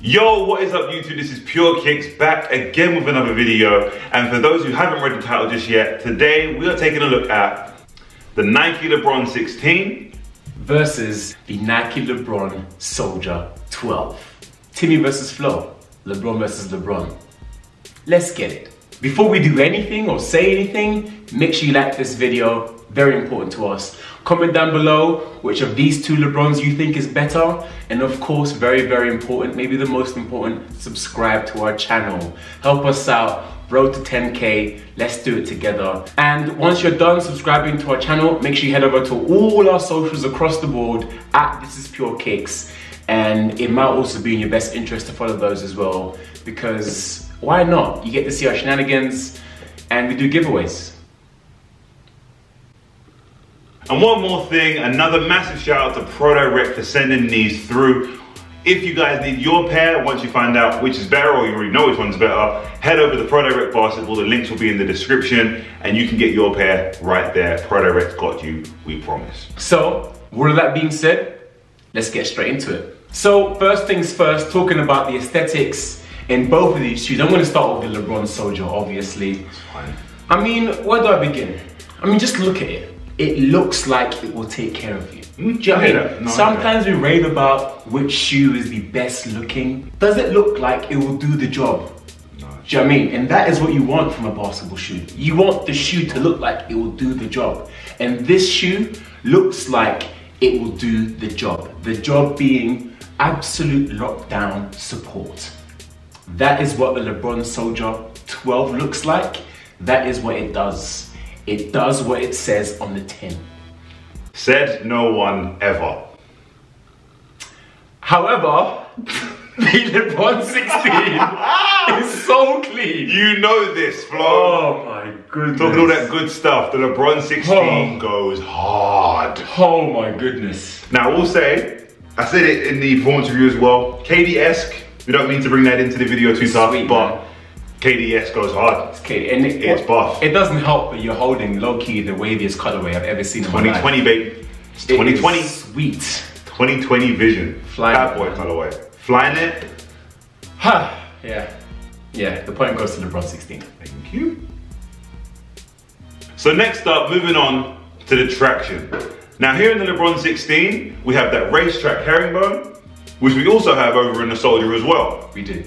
Yo, what is up YouTube? This is Pure Kicks back again with another video. And for those who haven't read the title just yet, today we are taking a look at the Nike LeBron 16 versus the Nike LeBron Soldier 12. Timmy versus Flo, LeBron versus LeBron. Let's get it. Before we do anything or say anything, make sure you like this video, very important to us. Comment down below which of these two LeBrons you think is better. And of course, very, very important, maybe the most important, subscribe to our channel. Help us out, road to 10K, let's do it together. And once you're done subscribing to our channel, make sure you head over to all our socials across the board at This Is Pure Kicks. And it might also be in your best interest to follow those as well, because why not? You get to see our shenanigans and we do giveaways. And one more thing, another massive shout out to Pro Direct for sending these through. If you guys need your pair, once you find out which is better or you already know which one's better, head over to Pro Direct Basketball. The links will be in the description and you can get your pair right there. Pro Direct got you, we promise. So, with that being said, let's get straight into it. So, first things first, talking about the aesthetics in both of these shoes. I'm going to start with the LeBron Soldier, obviously. I mean, where do I begin? I mean, just look at it. It looks like it will take care of you. Mm, Do you know what I mean? No, Sometimes we rave about which shoe is the best looking. Does it look like it will do the job? No. Do you know what I mean? And that is what you want from a basketball shoe. You want the shoe to look like it will do the job. And this shoe looks like it will do the job. The job being absolute lockdown support. That is what the LeBron Soldier 12 looks like. That is what it does. It does what it says on the tin. Said no one ever. However, the LeBron 16 is so clean. You know this, Flo. Oh my goodness. Talking all that good stuff, the LeBron 16 Oh. goes hard. Oh my goodness. Now, I will say, I said it in the performance review as well, KD-esque. We don't mean to bring that into the video too tough, but man. KD-esque goes hard. Okay, and it, It's buff. It doesn't help that you're holding low key the waviest colorway I've ever seen in my life. 2020, baby. It's It is 2020. Sweet. 2020 vision. Flying Bad boy colorway. Flying it. Ha! yeah. Yeah, the point goes to LeBron 16. Thank you. So next up, moving on to the traction. Now here in the LeBron 16, we have that racetrack herringbone, which we also have over in the Soldier as well. We do.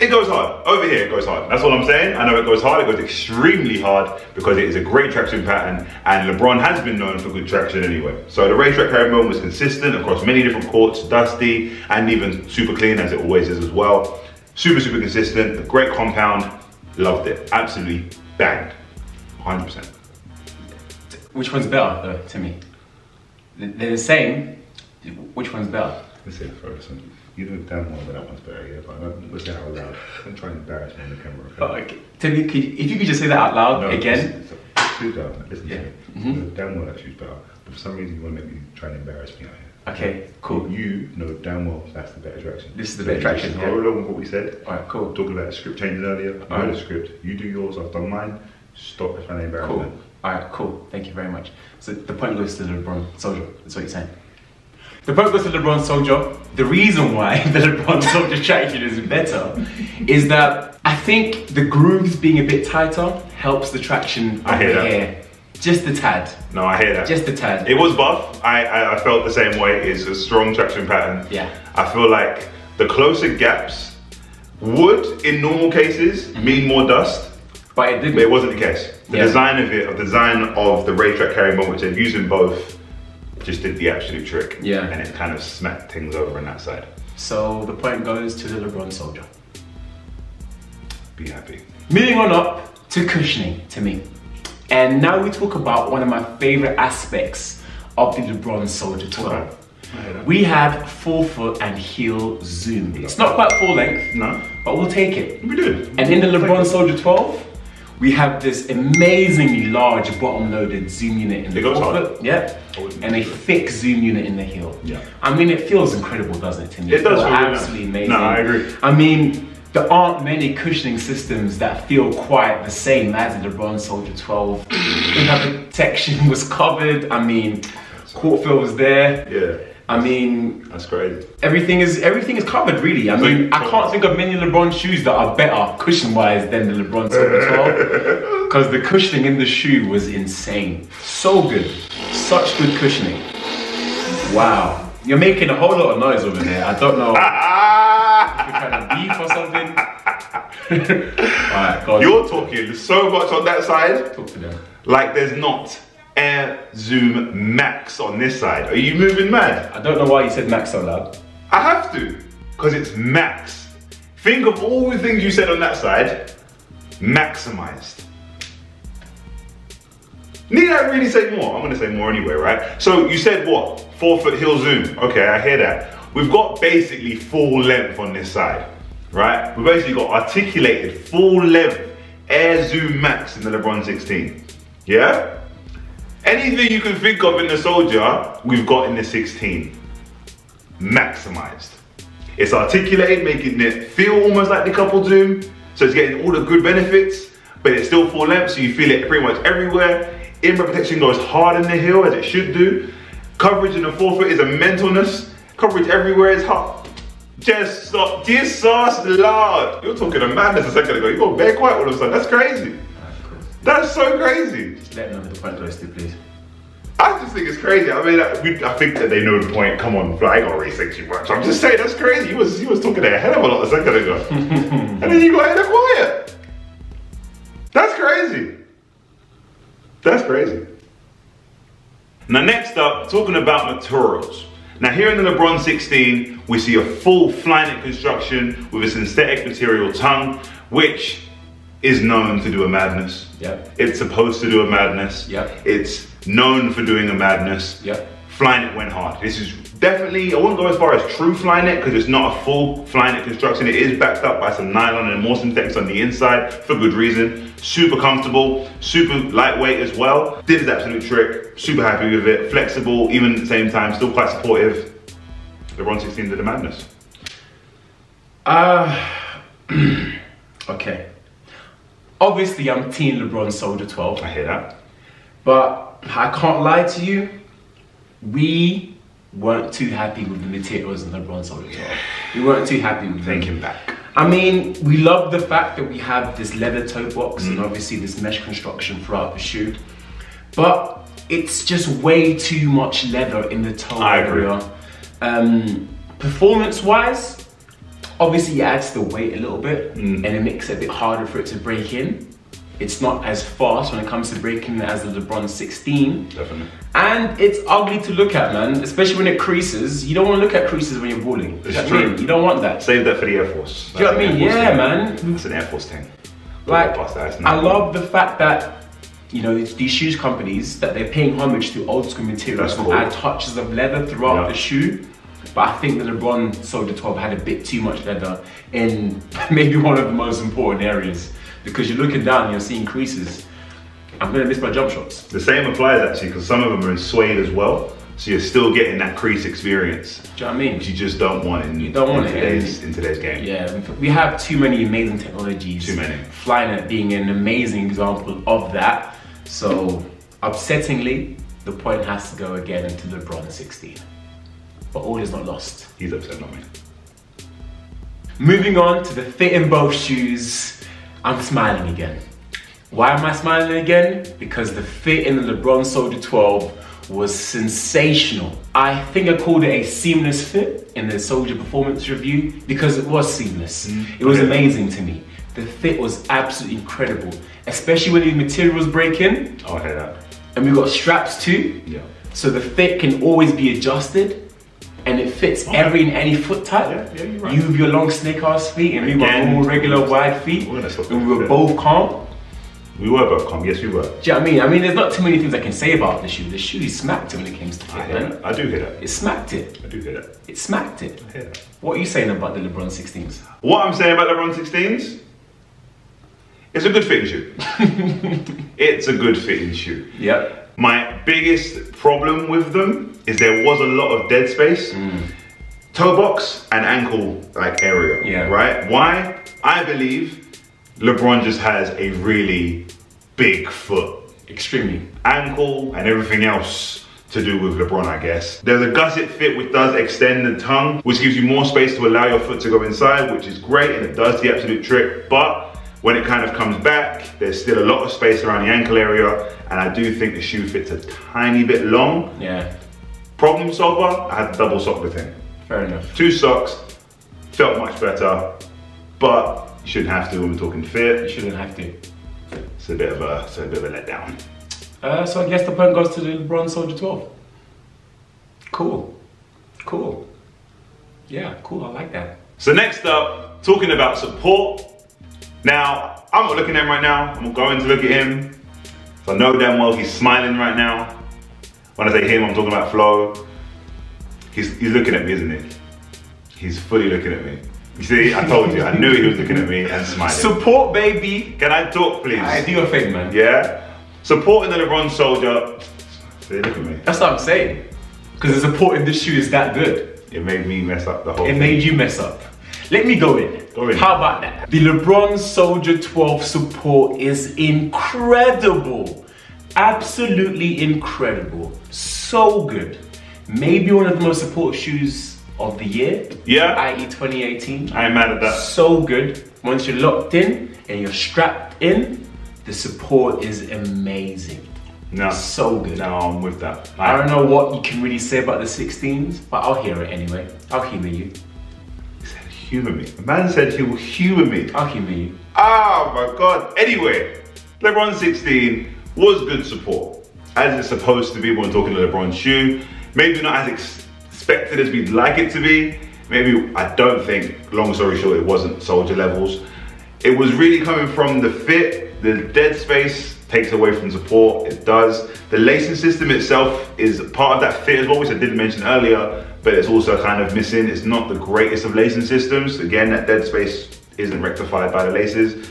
It goes hard. Over here, it goes hard. That's what I'm saying. I know it goes hard. It goes extremely hard because it is a great traction pattern, and LeBron has been known for good traction anyway. So the racetrack herringbone was consistent across many different courts, dusty and even super clean as it always is as well. Super, super consistent. A great compound. Loved it. Absolutely banged. 100%. Which one's better, though, to me? They're the same. Which one's better? Let's it first. You know damn well that that one's better, yeah, but I'm say it out loud. I'm trying to embarrass me on the camera. Oh, okay. Timmy, could you, if you could just say that out loud again. Listen, listen, down, listen Yeah. to me. Mhm. You know damn well that shoe's better, but for some reason you want to make me try and embarrass me out here. Okay, cool. You know damn well that's the better direction. This is the So better direction. yeah. Go along with what we said. Alright, cool. Talking about script changing earlier. I know the script. You do yours. I've done mine. Stop trying to embarrass Cool. me. Alright, cool. Thank you very much. So the point goes to the LeBron Soldier. That's what you're saying. The goes to LeBron Soldier. The reason why the LeBron Soldier traction is better is that I think the grooves being a bit tighter helps the traction I hear the that. hair. Just a tad. No, I hear that. Just a tad. It was buff. I, I, I felt the same way. It's a strong traction pattern. Yeah. I feel like the closer gaps would, in normal cases, mm-hmm. mean more dust, but it didn't. but it wasn't the case. The Yeah. design of it, the design of the racetrack herringbone, which they've used in both, just did the absolute trick. Yeah. And it kind of smacked things over on that side. So the point goes to the LeBron Soldier. Be happy. Moving on up to cushioning to me. And now we talk about one of my favorite aspects of the LeBron Soldier 12. Okay. I hear that. We have forefoot and heel zoom. It's not quite full length, No, but we'll take it. we did. And in the LeBron Soldier 12, we have this amazingly large bottom loaded zoom unit in the It hard. forefoot. Yeah. I And a thick zoom unit in the heel. Yeah. I mean, it feels incredible, doesn't it, Tim? It does feels feel really nice. absolutely amazing. No, I agree. I mean, there aren't many cushioning systems that feel quite the same as the LeBron Soldier 12. the protection was covered. I mean, court feel was there. Yeah. I mean, That's great. everything is everything is covered really. I mean, I can't think of many LeBron shoes that are better cushion wise than the LeBron 12 because the cushioning in the shoe was insane. So good, such good cushioning. Wow, you're making a whole lot of noise over there. I don't know. You're Ah! trying to beef or something. Alright, go on. You're talking so much on that side, talk to them. like there's not Air Zoom Max on this side. Are you moving mad? I don't know why you said Max so loud. I have to, because it's max. Think of all the things you said on that side, maximized. Need I really say more? I'm gonna say more anyway, right? So you said what? Forefoot heel zoom. Okay, I hear that. We've got basically full length on this side, right? We've basically got articulated full length Air Zoom Max in the LeBron 16. Yeah? Anything you can think of in the Soldier, we've got in the 16 maximized. It's articulated, making it feel almost like the couple zoom. So it's getting all the good benefits, but it's still full length, so you feel it pretty much everywhere. Inbred protection goes hard in the heel as it should do. Coverage in the forefoot is a mentalness. Coverage everywhere is hot. Just stop. This sauce loud. You're talking a madness a second ago. You got very quiet all of a sudden. That's crazy. Alright, cool. That's so crazy. Just let me know the point goes to, please. I just think it's crazy. I mean, I, we, I think that they know the point. Come on, I ain't gonna really much. I'm just saying that's crazy. He was he was talking a hell of a lot a second ago, and then you go got hella quiet. That's crazy. That's crazy. Now, next up, talking about materials. Now, here in the LeBron 16, we see a full Flyknit construction with a synthetic material tongue, which is known to do a madness. Yep. It's supposed to do a madness. Yep. It's known for doing a madness. Yep. Flyknit went hard. This is definitely, I wouldn't go as far as true Flyknit because it's not a full Flyknit construction. It is backed up by some nylon and more synthetics on the inside for good reason. Super comfortable, super lightweight as well. Did its absolute trick. Super happy with it. Flexible, even at the same time, still quite supportive. LeBron 16 did the madness. Uh, okay. Obviously, I'm Team LeBron Soldier 12, I hear that. but I can't lie to you. We weren't too happy with the materials in LeBron Soldier 12. We weren't too happy with them. Take him back. I mean, we love the fact that we have this leather toe box Mm. and obviously this mesh construction throughout the shoe, but it's just way too much leather in the toe I agree. area. Um, performance wise, obviously it adds the weight a little bit Mm. and it makes it a bit harder for it to break in. It's not as fast when it comes to breaking as the LeBron 16. Definitely. And it's ugly to look at, man. Especially when it creases. You don't want to look at creases when you're balling. Do you know It's I true. mean? You don't want that. Save that for the Air Force. Do you know what I mean? an Air Force Yeah, thing. man. That's an Air Force thing. Like, that, it's I love the fact that you know it's these shoes companies that they're paying homage to old school materials That's cool. add touches of leather throughout Yeah. the shoe. But I think the LeBron Soldier 12 had a bit too much leather in maybe one of the most important areas because you're looking down and you're seeing creases. I'm gonna miss my jump shots. The same applies actually because some of them are in suede as well, so you're still getting that crease experience, Do you know what I mean? which you just don't want in, You don't want in it, today's in today's game. Yeah, we have too many amazing technologies. Too many. Flyknit being an amazing example of that. So, upsettingly, the point has to go again into LeBron 16. But all is not lost. He's upset, not me. Moving on to the fit in both shoes, I'm smiling again. Why am I smiling again? Because the fit in the LeBron Soldier 12 was sensational. I think I called it a seamless fit in the Soldier Performance Review because it was seamless. Mm-hmm. It was amazing to me. The fit was absolutely incredible, especially when the materials break in Oh, I hear that. and we got straps too. Yeah. So the fit can always be adjusted and it fits every and any foot type. Yeah, yeah, you're right. You with your long snake ass feet and my Again, normal regular wide feet. we're And we were both calm. We were both calm. Yes, we were. Do you know what I mean? I mean, there's not too many things I can say about the shoe. The shoe smacked it when it came to I fit, man. I do hear that. It smacked it. I do hear that. It smacked it. I hear that. What are you saying about the LeBron 16s? What I'm saying about LeBron 16s, it's a good fitting shoe. it's a good fitting shoe. Yep. My biggest problem with them is there was a lot of dead space. Mm. Toe box and ankle like area. Yeah. Right? Why? I believe LeBron just has a really big foot. Extremely. Ankle and everything else to do with LeBron, I guess. There's a gusset fit which does extend the tongue, which gives you more space to allow your foot to go inside, which is great and it does the absolute trick. But when it kind of comes back, there's still a lot of space around the ankle area, and I do think the shoe fits a tiny bit long. Yeah, Problem solver, I had to double sock the thing. fair enough. Two socks, felt much better, but you shouldn't have to when we're talking fit. You shouldn't have to. It's a bit of a, it's a bit of a letdown. Uh, so I guess the point goes to the LeBron Soldier 12. Cool. Cool. Yeah, cool. I like that. So next up, talking about support. Now, I'm not looking at him right now. I'm going to look at him. So I know damn well he's smiling right now. When I say him, I'm talking about Flo. He's, he's looking at me, isn't he? He's fully looking at me. You see, I told you, I knew he was looking at me and smiling. Support, baby. Can I talk, please? I do your thing, man. Yeah? Supporting the LeBron soldier. See, look at me. That's what I'm saying. Because the support in this shoe is that good. It made me mess up the whole It thing. made you mess up. Let me go in. Go in. How about that? The LeBron Soldier 12 support is incredible. Absolutely incredible. So good. Maybe one of the most supported shoes of the year. Yeah. i.e. 2018. I am mad at that. So good. Once you're locked in and you're strapped in, the support is amazing. No. So good. No, I'm with that. I don't know what you can really say about the 16s, but I'll hear it anyway. I'll humor you. Humor me. The man said he will humor me. I'll humor you. Oh my god. Anyway, LeBron 16 was good support. As it's supposed to be when talking to LeBron's shoe. Maybe not as ex- expected as we'd like it to be. Maybe, I don't think, long story short, it wasn't soldier levels. It was really coming from the fit, the dead space takes away from support, it does. The lacing system itself is part of that fit as well, which I did mention earlier, but it's also kind of missing. It's not the greatest of lacing systems. Again, that dead space isn't rectified by the laces.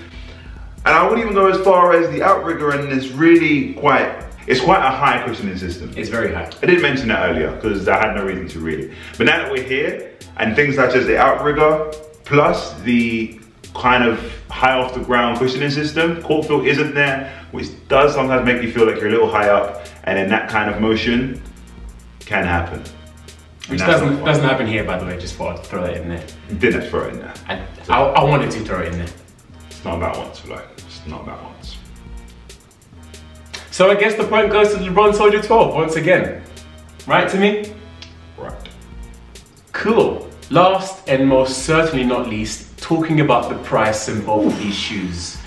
And I wouldn't even go as far as the outrigger, and it's really quite, it's quite a high cushioning system. It's very high. I didn't mention that earlier because I had no reason to really. But now that we're here, and things such as the outrigger, plus the kind of high off the ground cushioning system, court feel isn't there, which does sometimes make you feel like you're a little high up, and then that kind of motion can happen. Which doesn't doesn't happen here, by the way. Just thought I'd throw it in there. Didn't throw it in there. I, I, I wanted to throw it in there. It's not about once, like it's not about once. So I guess the point goes to LeBron Soldier 12 once again. Right to me? Right. Cool. Last and most certainly not least, talking about the price in both of these shoes.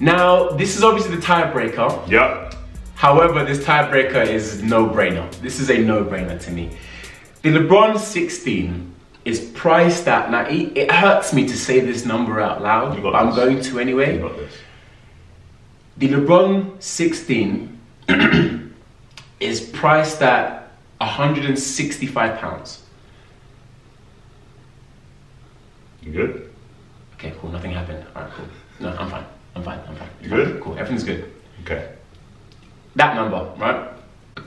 Now, this is obviously the tiebreaker. Yep. However, this tiebreaker is no-brainer. This is a no-brainer to me. The LeBron 16 is priced at, now it, it hurts me to say this number out loud, but I'm going to anyway. You got this. The LeBron 16 is priced at 165 pounds. You good? Okay, cool, nothing happened. Alright, cool. No, I'm fine. I'm fine. I'm fine. You good? Cool, everything's good. Okay. That number, right?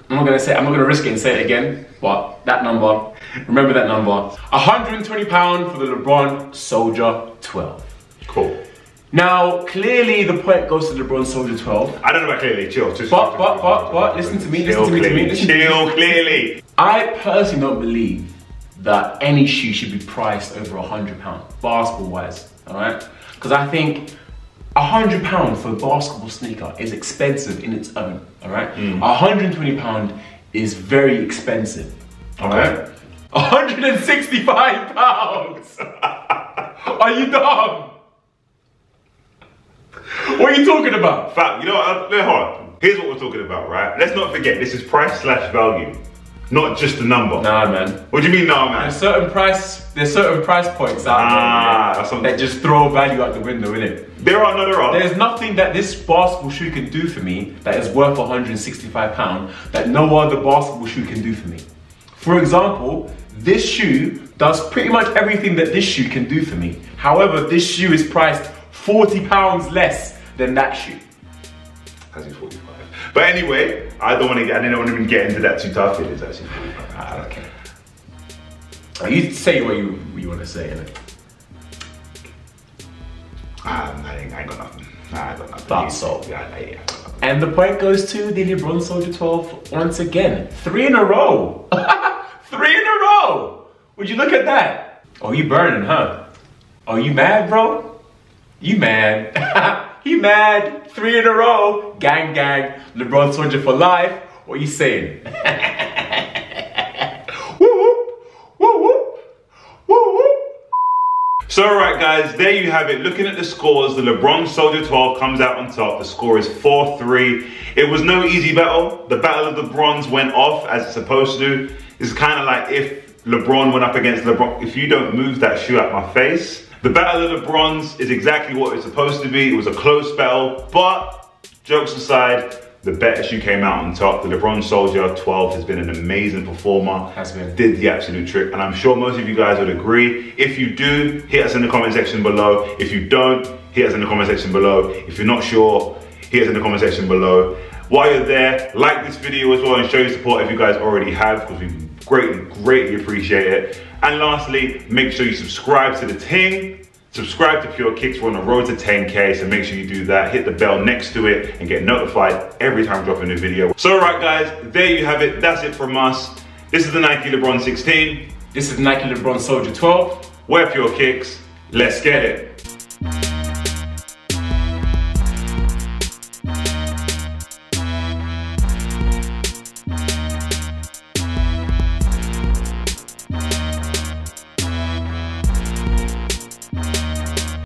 I'm not gonna say I'm not gonna risk it and say it again, but that number, remember that number. 120 pound for the LeBron Soldier 12. Cool. Now, clearly the point goes to LeBron Soldier 12. I don't know about clearly. Chill. Just But, but, but, but, listen to me, listen Chill to me, to me, clearly. listen to me. Chill clearly. I personally don't believe that any shoe should be priced over hundred pound, basketball wise. Alright? Because I think a hundred pound for a basketball sneaker is expensive in its own. Alright? Mm. A hundred and twenty pound is very expensive. Alright? A hundred and sixty-five pounds! Are you dumb? What are you talking about? Fact, you know what? Hold on. Here's what we're talking about, right? Let's not forget this is price slash value, not just the number. Nah, man. What do you mean, nah, man? There's certain price. There's certain price points out Ah, there that just throw value out the window, innit? There are, no, there are. There's nothing that this basketball shoe can do for me that is worth 165 pound that no other basketball shoe can do for me. For example, this shoe does pretty much everything that this shoe can do for me. However, this shoe is priced 40 pounds less than that shoe. Has he 45? But anyway, I don't want to. I didn't want to even get into that too tough. It is actually 45. Ah, okay. You say what you what you want to say, innit? Ah, I ain't, I ain't got nothing. Nah, I got nothing. Thought so. Yeah, I, yeah, I got nothing. And the point goes to the LeBron Soldier 12 once again. Three in a row. Three in a row. Would you look at that? Oh, you burning, huh? Oh, you mad, bro? You mad? you mad? Three in a row. Gang, gang. LeBron Soldier for life. What are you saying? So, alright, guys, there you have it. Looking at the scores, the LeBron Soldier 12 comes out on top. The score is 4 3. It was no easy battle. The Battle of the Bronze went off as it's supposed to. It's kind of like if LeBron went up against LeBron. If you don't move that shoe at my face, the Battle of the Bronze is exactly what it's supposed to be. It was a close battle, but jokes aside, the better shoe came out on top. The LeBron Soldier 12 has been an amazing performer. Has been. Did the absolute trick. And I'm sure most of you guys would agree. If you do, hit us in the comment section below. If you don't, hit us in the comment section below. If you're not sure, hit us in the comment section below. While you're there, like this video as well and show your support if you guys already have, because we greatly, greatly appreciate it. And lastly, make sure you subscribe to the ting. Subscribe to Pure Kicks, we're on the road to 10K, so make sure you do that. Hit the bell next to it and get notified every time we drop a new video. So all right guys, there you have it. That's it from us. This is the Nike LeBron 16. This is Nike LeBron Soldier 12. Wear Pure Kicks. Let's get it.